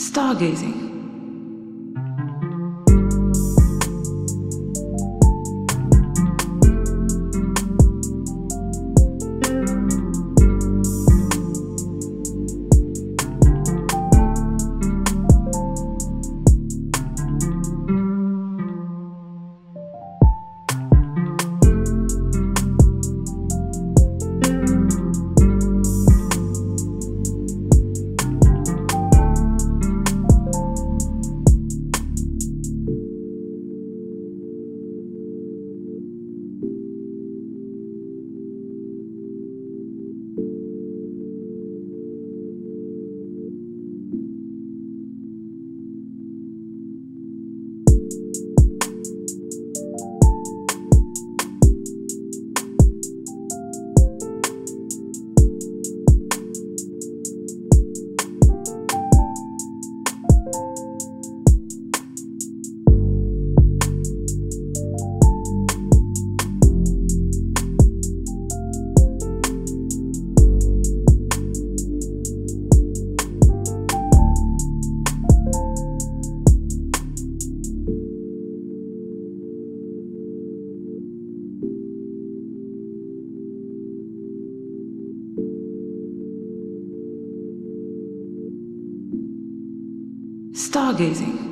Stargazing. Stargazing.